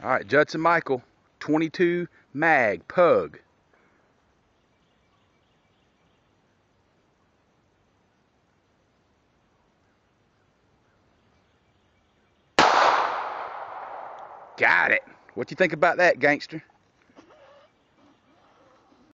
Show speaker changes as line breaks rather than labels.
All right, Judson Michael, 22 mag pug. Got it. What you think about that, gangster?